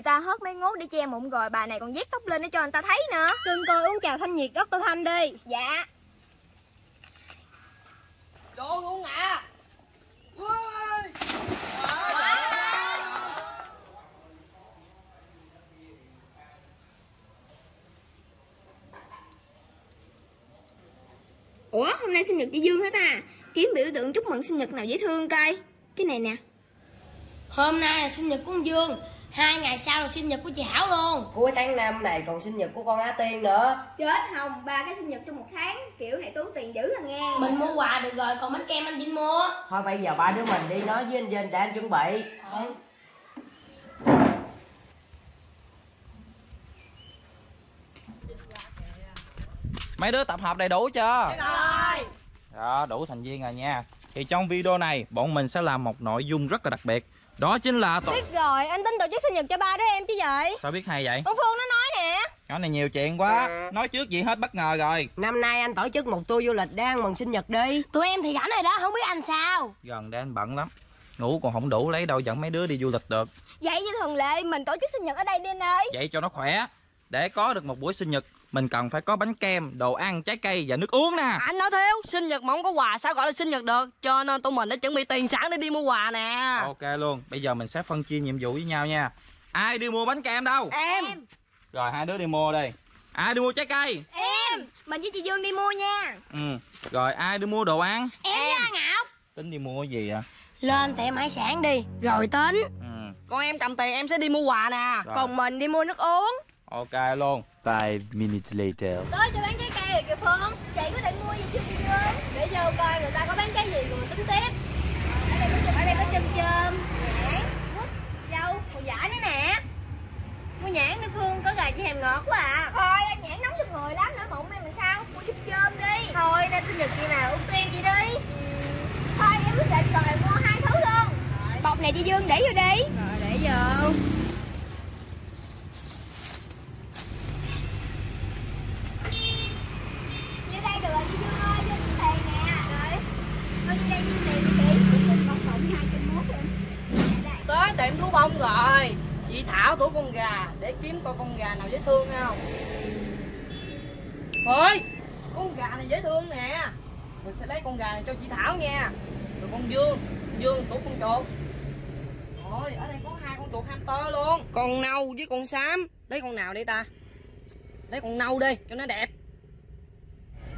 người ta hớt mấy ngốt để che mụn rồi bà này còn vét tóc lên để cho người ta thấy nữa. Cưng coi uống trà thanh nhiệt Dr. Thanh đi. Dạ. Đồ luôn à Ủa hôm nay sinh nhật chị Dương hả ta Kiếm biểu tượng chúc mừng sinh nhật nào dễ thương coi. Cái này nè. Hôm nay là sinh nhật của ông Dương Hai ngày sau là sinh nhật của chị Hảo luôn. Cuối tháng 5 này còn sinh nhật của con Á Tiên nữa. Chết không ba cái sinh nhật trong một tháng Kiểu này tốn tiền dữ là nghe. Mình mua quà được rồi còn bánh kem anh Vinh mua. Thôi bây giờ ba đứa mình đi nói với anh Vinh để anh chuẩn bị. Mấy đứa tập hợp đầy đủ chưa? Đó, đủ thành viên rồi nha. Thì trong video này bọn mình sẽ làm một nội dung rất là đặc biệt Đó chính là tổ... Biết rồi anh tính tổ chức sinh nhật cho ba đứa em chứ vậy? Sao biết hay vậy? Con Phương nó nói nè. Nhỏ này nhiều chuyện quá. Nói trước gì hết bất ngờ rồi. Năm nay anh tổ chức một tour du lịch đang mừng sinh nhật đi. Tụi em thì rảnh rồi đó không biết anh sao. Gần đây anh bận lắm. Ngủ còn không đủ lấy đâu dẫn mấy đứa đi du lịch được. Vậy như thường lệ mình tổ chức sinh nhật ở đây đi anh ơi. Vậy cho nó khỏe. Để có được một buổi sinh nhật Mình cần phải có bánh kem, đồ ăn, trái cây và nước uống nè. Anh nói thiếu, sinh nhật mà không có quà sao gọi là sinh nhật được? Cho nên tụi mình đã chuẩn bị tiền sẵn để đi mua quà nè. Ok luôn Bây giờ mình sẽ phân chia nhiệm vụ với nhau nha. Ai đi mua bánh kem đâu? Em. Rồi hai đứa đi mua đi Ai đi mua trái cây? Em. Mình với chị Dương đi mua nha. Ừ Rồi ai đi mua đồ ăn? Em với anh Ngọc. Tính đi mua cái gì à Lên tiệm hải sản đi Rồi tính. Ừ. Con em cầm tiền em sẽ đi mua quà nè. Rồi. Còn mình đi mua nước uống Ok luôn. Five minutes later. Tới cho bán trái cây rồi kìa Phương. Chị có định mua gì chưa chị Dương Để vô coi người ta có bán trái gì rồi mình tính tiếp. Ở đây có, ở đây có chôm chôm. Nhãn. Quýt. Dâu. Còn giải nữa nè. Mua nhãn đi Phương Có gà chị thèm ngọt quá à. Thôi ăn nhãn nóng trong người lắm Nổi mụn em làm sao? Mua chút chôm đi. Thôi nên sinh nhật chị nào ưu tiên chị đi. Thôi em quyết định rồi mua hai thứ luôn. Bọc này chị Dương để vô đi. Rồi để Vô đây được rồi chị Dương ơi Vô tiền nè Rồi Thôi vô đây vô tiền đi chị Chị xin bọc cộng hai trăm mốt em Tới tiệm thú bông rồi. Chị Thảo tủ con gà, Để kiếm coi con gà nào dễ thương không? Thôi, Con gà này dễ thương nè. Mình sẽ lấy con gà này cho chị Thảo nha. Rồi con Dương Dương tủ con chuột. Rồi, ở đây có hai con chuột hamster luôn. Con nâu với con xám. Lấy con nào đây ta? Lấy con nâu đi cho nó đẹp.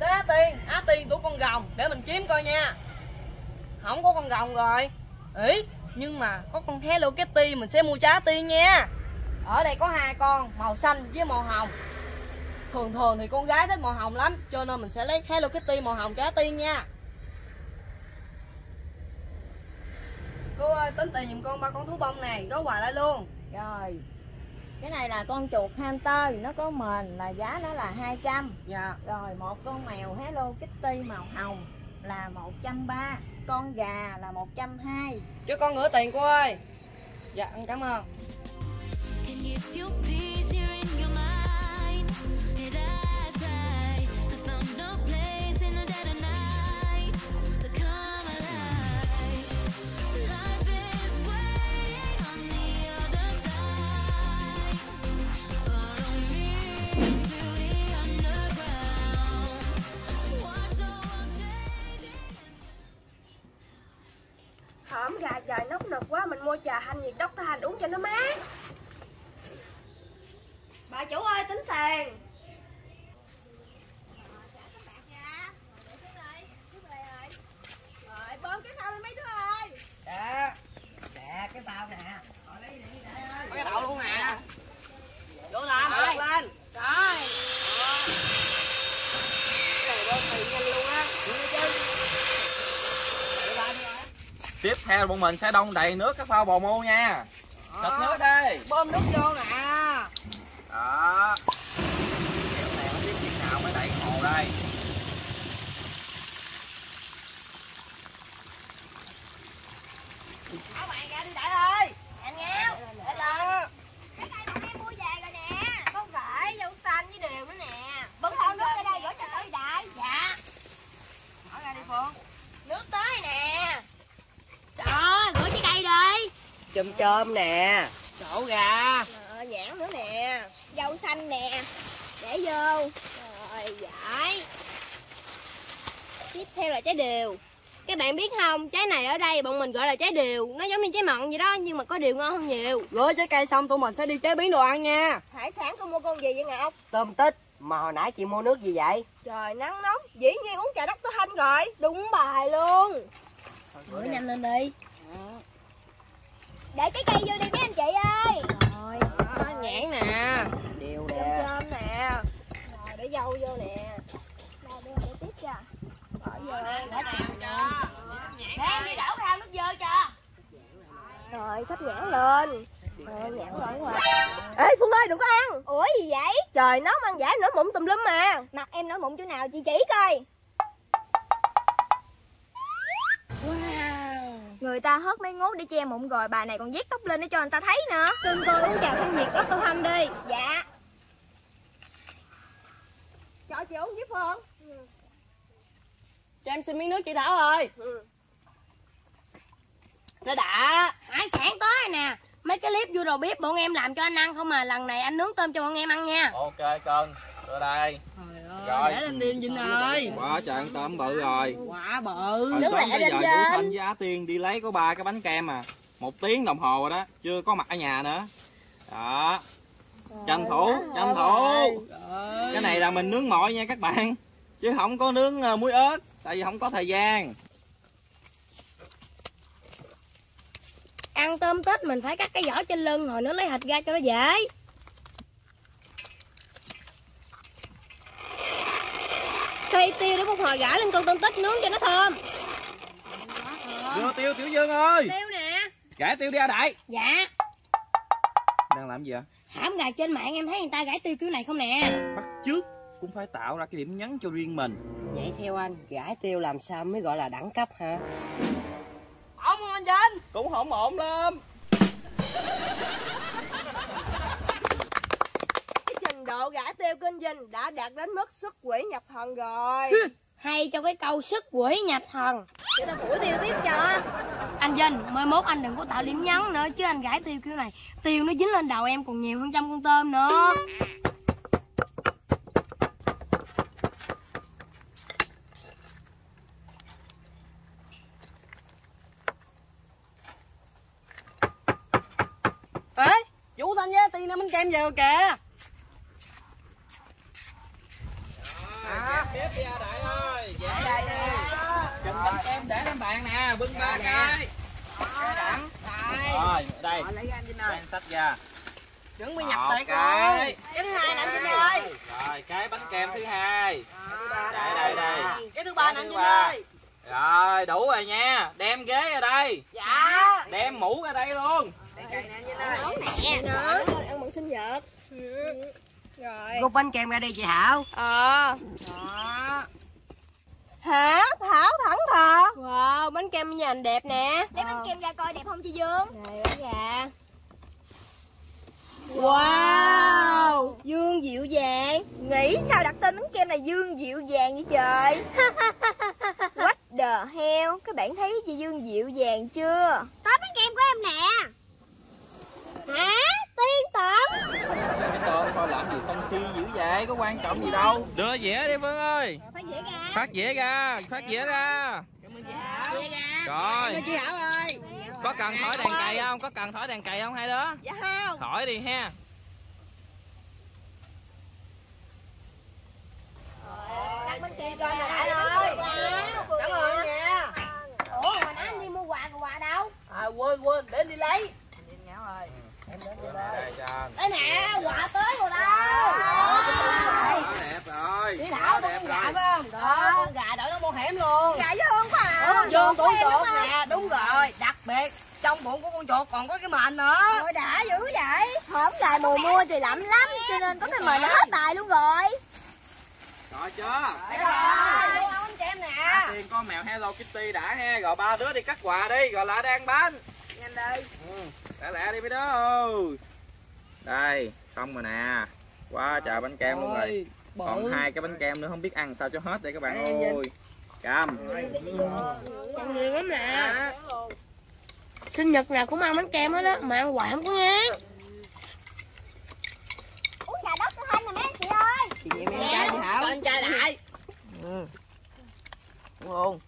Tới Á Tiên Á Tiên tủ con rồng Để mình kiếm coi nha. Không có con rồng rồi. Ý nhưng mà có con Hello Kitty mình sẽ mua trái tiên nha. Ở đây có hai con màu xanh với màu hồng. Thường thường thì con gái thích màu hồng lắm cho nên mình sẽ lấy Hello Kitty màu hồng trái tiên nha. Cô ơi tính tiền giùm con ba con thú bông này gói quà lại luôn. Rồi. Cái này là con chuột hamster Nó có mền là giá nó là 200 dạ. Rồi một con mèo Hello Kitty màu hồng Là 130 Con gà là 120 cho con gửi tiền cô ơi. Dạ em cảm ơn tiền. Rồi bơm cái phao lên mấy đứa ơi. Dạ Dạ cái bao nè Họ lấy đi để ơi có cái đậu luôn nè. Vô lên rồi cái này bơm thì nhanh luôn á Nhìn thấy chứ Để ba đi rồi. Tiếp theo bọn mình sẽ đông đầy nước cái phao bò mô nha. Xịt nước đi. Bơm nước vô nè. Đó Kiểu này không biết chuyện nào mới đẩy Thảo bạn ra đi đại ơi. Anh Ngao. Để là Cái này bọn em mua về rồi nè. Có vải, dâu xanh với điều nữa nè. Bưng thau nước ở đây gửi cho tới đại. Dạ. Mở ra đi Phương. Nước tới nè. Trời ơi gửi trái cây đi. Chôm chôm nè. Đậu gà. Rồi nhãn nữa nè. Dâu xanh nè. Để vô Giải Tiếp theo là trái điều Các bạn biết không Trái này ở đây bọn mình gọi là trái điều Nó giống như trái mận vậy đó Nhưng mà có điều ngon hơn nhiều. Rửa trái cây xong tụi mình sẽ đi chế biến đồ ăn nha. Hải sản con mua con gì vậy Ngọc? Tôm tích Mà hồi nãy chị mua nước gì vậy? Trời nắng nóng Dĩ nhiên uống trà Dr. Thanh rồi. Đúng bài luôn. Rửa nhanh lên đi. Để trái cây vô đi mấy anh chị ơi. Rồi. Đó, Nhãn nè. Điều nè. Chôm nè. Rồi để dâu vô nè Rồi sắp nhãn lên. Rồi nhãn lên rồi Ê Phương ơi đừng có ăn. Ủa gì vậy? Trời nấu ăn giả nổi mụn tùm lum mà. Mặt em nổi mụn chỗ nào chị chỉ coi. Người ta hớt mấy ngốt để che mụn rồi Bà này còn vét tóc lên để cho người ta thấy nữa. Tin tôi uống trà thân nhiệt Dr. Thanh đi. Dạ. Cho chị uống với Phương Cho em xin miếng nước chị Thảo ơi. Nó đã Hải sản tới rồi nè. Mấy cái clip vô đầu bếp bọn em làm cho anh ăn không mà Lần này anh nướng tôm cho bọn em ăn nha. Ok cân. Đưa đây. Rồi. Để lên đi Vinh ơi. quá trời ăn tôm bự rồi. Quả bự. Hồi sớm tới giờ Vũ Thanh với Á Tiên đi lấy có ba cái bánh kem à. Một tiếng đồng hồ rồi đó. Chưa có mặt ở nhà nữa. Đó. Tranh thủ tranh thủ. Cái này là mình nướng mọi nha các bạn. Chứ không có nướng ờ, muối ớt tại vì không có thời gian. Ăn tôm tết mình phải cắt cái vỏ trên lưng Rồi nó lấy thịt ra cho nó dễ. Xay tiêu để một hồi gãi lên con tôm tích nướng cho nó thơm. Đưa tiêu tiểu dương ơi. Tiêu nè. Gãi tiêu đi a đại. Dạ. Đang làm gì vậy? Hãm gà trên mạng em thấy người ta gãi tiêu kiểu này không nè? Bắt trước cũng phải tạo ra cái điểm nhấn cho riêng mình. Vậy theo anh Gãi tiêu làm sao mới gọi là đẳng cấp hả? Ổn không anh Vinh! Cũng không ổn lắm. Cái trình độ gãi tiêu của anh Vinh đã đạt đến mức xuất quỷ nhập thần rồi. Hay cho cái câu sức quỷ nhập thần. Cho ta phủ tiêu tiếp cho. Anh Vinh, mai mốt anh đừng có tạo điểm nhấn nữa Chứ anh gãi tiêu kiểu này Tiêu nó dính lên đầu em còn nhiều hơn trăm con tôm nữa Ê Tiên đem bánh kem về rồi kìa. Tiếp đi a đại ơi. Dạ. Đây đi chùm bánh kem để lên bàn nè bưng ba cái. Rồi đây. Lấy ra anh ơi. Anh sách ra. Chuẩn bị nhập tiệc cái luôn. Cái thứ hai nè anh Vinh ơi. rồi cái bánh kem thứ hai. Đây đây đây. Cái thứ ba nè anh Vinh ơi. Rồi đủ rồi nha. Đem ghế ra đây. Dạ. Đem mũ ra đây luôn. Nè nữa Ăn mừng sinh nhật Rồi. Rút bánh kem ra đi chị Thảo Ờ. Đó. Hả? Thảo thẳng thờ. Wow, bánh kem nhà anh đẹp nè. Lấy bánh kem ra coi đẹp không chị Dương? Này bánh gà Wow. Dương dịu dàng. Nghĩ sao đặt tên bánh kem là Dương Dịu Dàng vậy trời? What the hell? Các bạn thấy chị Dương Dịu Dàng chưa? Tới bánh kem của em nè. Hả Tận cái thôi làm gì sân si dữ vậy? Có quan trọng gì đâu. Đưa dĩa đi Phương ơi. Phải dễ ra. Phát dĩa ra phát dĩa ra. Rồi. Chị Thảo ơi. Có cần thổi đèn cày không? Có cần thổi đèn cày không hai đứa? Dạ không. Thổi đi ha. Nhà Đại ơi Cảm ơn nha Ủa hồi nãy anh đi mua quà quà đâu? À quên quên để đi lấy đây nè, quà tới rồi đâu. Đó, đẹp rồi Chị Thảo đẹp con gà rồi phải không? Đó, con gà đổi nó mua hẻm luôn. Gà với Hương phải Đúng không? vô con chuột nè, đúng rồi. Đặc biệt, trong bụng của con chuột còn có cái mền nữa. Rồi đã dữ vậy. Hổm lại mùa mua thì lạnh lắm Cho nên có cái mời nó hết bài luôn rồi. Rồi chưa? Rồi, ăn bánh kem nè. Tiền con mèo Hello Kitty đã he rồi ba đứa đi cắt quà đi. Rồi lại đi ăn bánh Nhanh đi ừ. lẹ lẹ đi mấy đứa. Ơi đây xong rồi nè. Quá trời bánh kem luôn rồi. còn hai cái bánh kem nữa không biết ăn sao cho hết đây các bạn Vinh. ơi. Cam. Còn nhiều lắm nè. Sinh nhật nào cũng ăn bánh kem hết á Mà ăn hoài không có ngán chị nhiệm em trai chị Thảo Cho anh trai lại ừ. Đúng luôn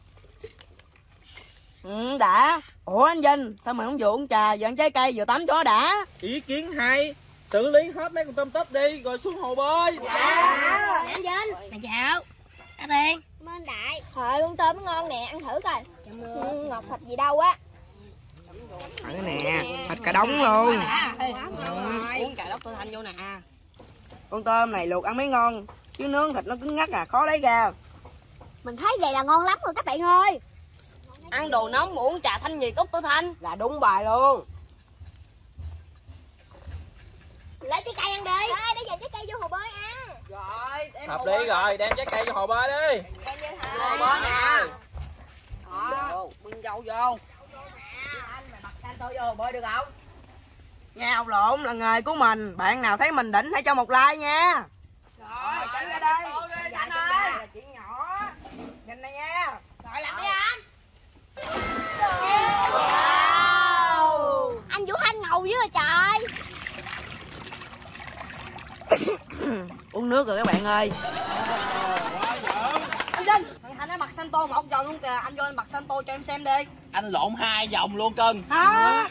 ừ, đã ủa anh Vinh sao mày không vừa uống trà vừa ăn trái cây vừa tắm cho đã? Ý kiến hay. Xử lý hết mấy con tôm tết đi rồi xuống hồ bơi. Dạ anh Vinh. Mày chào. Á Tiên Mên đại. Thôi con tôm nó ngon nè, ăn thử coi. Ừ, Ngọt thịt gì đâu á. Thử nè thịt cả đống luôn. À, ừ, uống trà lóc tôi thanh vô nè. Con tôm này luộc ăn mới ngon chứ nướng thịt nó cứng ngắc à khó lấy ra. Mình thấy vậy là ngon lắm rồi các bạn ơi Ăn đồ nóng uống trà thanh nhiệt Úc Tử Thanh. Là đúng bài luôn. Lấy trái cây ăn đi. Đây, để dành trái cây vô hồ bơi ăn. Rồi em hợp lý rồi đem trái cây vô hồ bơi đi. Hồ bơi nè. Đó bưng dâu vô. Anh tôi vô bơi được không? nghe học lộn là nghề của mình. Bạn nào thấy mình đỉnh hãy cho một like nha. Rồi chạy ra đây. Dạ, anh ơi là chuyện nhỏ. Nhìn này nha. Rồi làm đi anh Anh Vũ Thanh ngầu dữ rồi trời uống nước rồi các bạn ơi. Anh Vinh, thằng Thành nó mặc xanh tô một vòng luôn kìa. Anh vô anh mặc xanh tô cho em xem đi. Anh lộn hai vòng luôn cưng hả?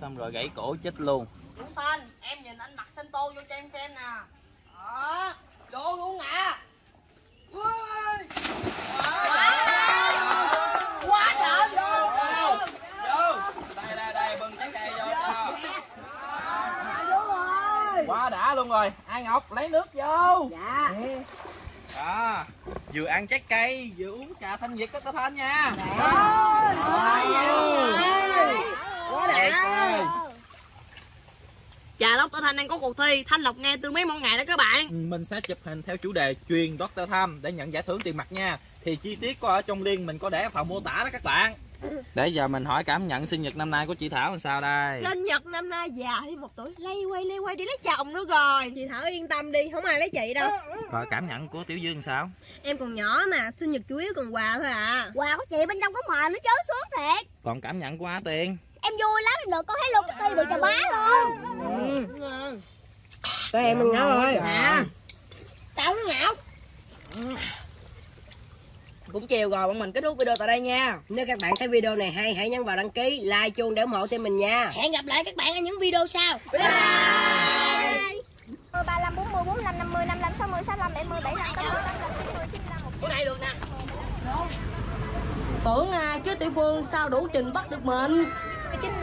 Xong rồi gãy cổ chết luôn. Vũ Thanh, em nhìn anh mặc xanh tô vô cho em xem nè. Đó, vô luôn nè. Ui. Quá trời vô vô đây đây đây bưng trái cây vô cho quá đã luôn rồi. Ai ngọc lấy nước vô. Dạ. Đó vừa ăn trái cây vừa uống trà thanh nhiệt có tơ thanh nha. Quá Trời đã. Trà Tử Thanh đang có cuộc thi. Thanh lọc nghe từ mấy món ngày đó các bạn. Ừ, mình sẽ chụp hình theo chủ đề truyền Dr. Tham để nhận giải thưởng tiền mặt nha. Thì chi tiết có ở trong link mình có để ở phần mô tả đó các bạn để giờ mình hỏi cảm nhận sinh nhật năm nay của chị Thảo làm sao đây? Sinh nhật năm nay già thêm một tuổi Lây quay lây quay đi lấy chồng nữa rồi. Chị Thảo yên tâm đi Không ai lấy chị đâu. Rồi cảm nhận của Tiểu Dương sao? Em còn nhỏ mà Sinh nhật chủ yếu cần quà thôi à. Quà của chị bên trong có mời nữa chứ sướng thiệt. Còn cảm nhận của Á Tiên? Em vui lắm, em được có Hello Kitty bị chà bá luôn. Các em mình nhớ rồi Dạ Tao nó ngạo Cũng chiều rồi bọn mình kết thúc video tại đây nha. Nếu các bạn thấy video này hay hãy nhấn vào đăng ký Like chuông để ủng hộ team mình nha. Hẹn gặp lại các bạn ở những video sau. 35, 40, 45, 50, 55, 60, 65, 70, 75, 80, 85, 90, 95, 100 Cái này được nè. Tưởng à chứ tiểu phương sao đủ trình bắt được mình? 95